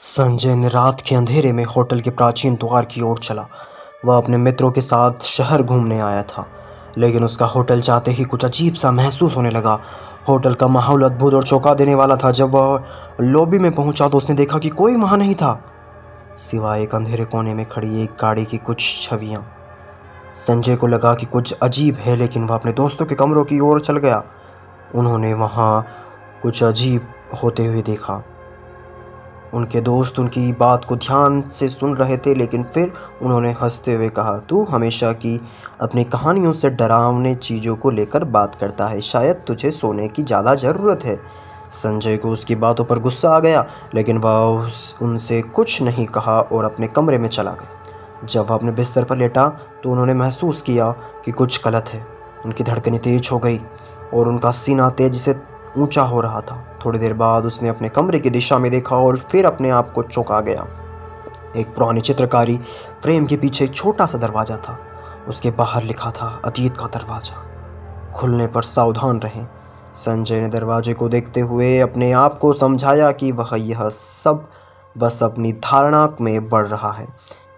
संजय ने रात के अंधेरे में होटल के प्राचीन द्वार की ओर चला। वह अपने मित्रों के साथ शहर घूमने आया था, लेकिन उसका होटल जाते ही कुछ अजीब सा महसूस होने लगा। होटल का माहौल अद्भुत और चौंका देने वाला था। जब वह लॉबी में पहुँचा तो उसने देखा कि कोई वहाँ नहीं था। सिवाय एक अंधेरे कोने में खड़ी एक गाड़ी की कुछ छवियाँ। संजय को लगा कि कुछ अजीब है, लेकिन वह अपने दोस्तों के कमरों की ओर चल गया। उन्होंने वहाँ कुछ अजीब होते हुए देखा। उनके दोस्त उनकी बात को ध्यान से सुन रहे थे, लेकिन फिर उन्होंने हँसते हुए कहा, तू हमेशा की अपनी कहानियों से डरावने चीज़ों को लेकर बात करता है। शायद तुझे सोने की ज़्यादा ज़रूरत है। संजय को उसकी बातों पर गुस्सा आ गया, लेकिन वह उनसे कुछ नहीं कहा और अपने कमरे में चला गया। जब वह अपने बिस्तर पर लेटा तो उन्होंने महसूस किया कि कुछ गलत है। उनकी धड़कनें तेज हो गई और उनका सीना तेज से ऊँचा हो रहा था। थोड़ी देर बाद उसने अपने कमरे की दिशा में देखा और फिर अपने आप को चौंका गया। एक पुरानी चित्रकारी फ्रेम के पीछे एक छोटा सा दरवाज़ा था। उसके बाहर लिखा था, अतीत का दरवाज़ा। खुलने पर सावधान रहें। संजय ने दरवाजे को देखते हुए अपने आप को समझाया कि वह यह सब बस अपनी धारणा में बढ़ रहा है।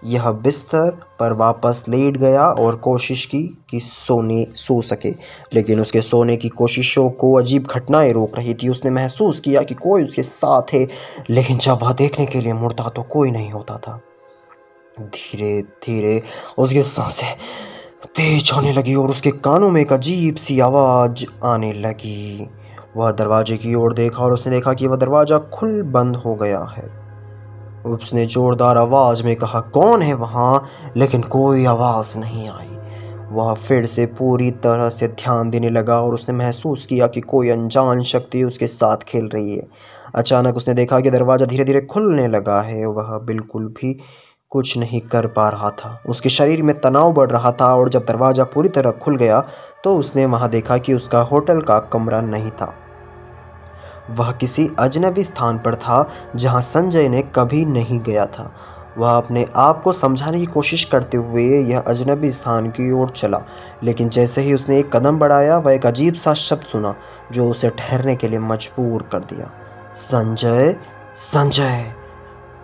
यह बिस्तर पर वापस लेट गया और कोशिश की कि सोने, सो सके। लेकिन उसके सोने की कोशिशों को अजीब घटनाएँ रोक रही थी। उसने महसूस किया कि कोई उसके साथ है, लेकिन जब वह देखने के लिए मुड़ता तो कोई नहीं होता था। धीरे धीरे उसकी साँसें तेज होने लगी और उसके कानों में एक अजीब सी आवाज़ आने लगी। वह दरवाजे की ओर देखा और उसने देखा कि वह दरवाज़ा खुल बंद हो गया है। उसने जोरदार आवाज़ में कहा, कौन है वहाँ? लेकिन कोई आवाज़ नहीं आई। वह फिर से पूरी तरह से ध्यान देने लगा और उसने महसूस किया कि कोई अनजान शक्ति उसके साथ खेल रही है। अचानक उसने देखा कि दरवाज़ा धीरे धीरे खुलने लगा है। वह बिल्कुल भी कुछ नहीं कर पा रहा था। उसके शरीर में तनाव बढ़ रहा था और जब दरवाज़ा पूरी तरह खुल गया तो उसने वहाँ देखा कि उसका होटल का कमरा नहीं था। वह किसी अजनबी स्थान पर था जहाँ संजय ने कभी नहीं गया था। वह अपने आप को समझाने की कोशिश करते हुए यह अजनबी स्थान की ओर चला, लेकिन जैसे ही उसने एक कदम बढ़ाया, वह एक अजीब सा शब्द सुना, जो उसे ठहरने के लिए मजबूर कर दिया। संजय संजय!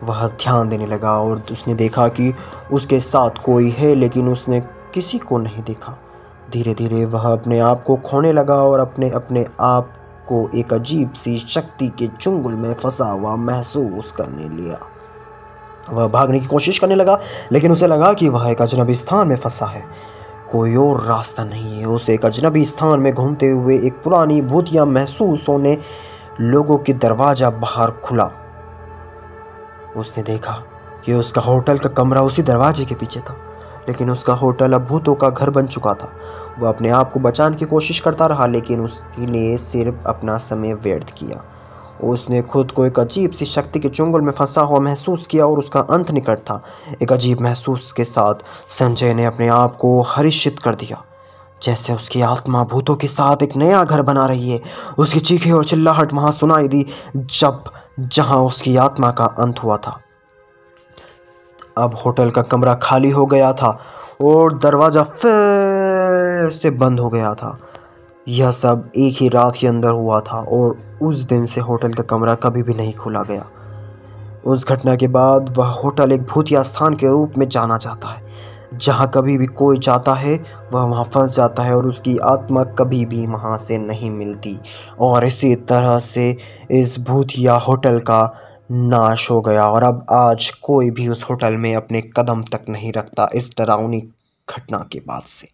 वह ध्यान देने लगा और उसने देखा कि उसके साथ कोई है, लेकिन उसने किसी को नहीं देखा। धीरे धीरे वह अपने आप को खोने लगा और अपने अपने आप को एक अजीब सी शक्ति के चुंगल में फंसा हुआ महसूस करने लिया। वह भागने की कोशिश करने लगा, लेकिन उसे लगा कि वह एक अजनबी स्थान में फंसा है। कोई और रास्ता नहीं है। उसे एक अजनबी स्थान में घूमते हुए एक पुरानी भूतिया महसूस होने लोगों की दरवाज़ा बाहर खुला। उसने देखा कि उसका होटल का कमरा उसी दरवाजे के पीछे था। लेकिन उसका होटल अब भूतों का घर बन चुका था। वह अपने आप को बचाने की कोशिश करता रहा, लेकिन उसके लिए सिर्फ़ अपना समय व्यर्थ किया। उसने खुद को एक अजीब सी शक्ति के चुंगल में फंसा हुआ महसूस किया और उसका अंत निकट था। एक अजीब महसूस के साथ संजय ने अपने आप को हरिषित कर दिया। जैसे उसकी आत्मा भूतों के साथ एक नया घर बना रही है। उसकी चीखें और चिल्लाहट वहाँ सुनाई दी जब जहाँ उसकी आत्मा का अंत हुआ था। अब होटल का कमरा खाली हो गया था और दरवाज़ा फिर से बंद हो गया था। यह सब एक ही रात के अंदर हुआ था और उस दिन से होटल का कमरा कभी भी नहीं खोला गया। उस घटना के बाद वह होटल एक भूतिया स्थान के रूप में जाना जाता है। जहाँ कभी भी कोई जाता है, वह वहाँ फंस जाता है और उसकी आत्मा कभी भी वहाँ से नहीं मिलती। और इसी तरह से इस भूतिया होटल का नाश हो गया और अब आज कोई भी उस होटल में अपने कदम तक नहीं रखता इस डरावनी घटना के बाद से।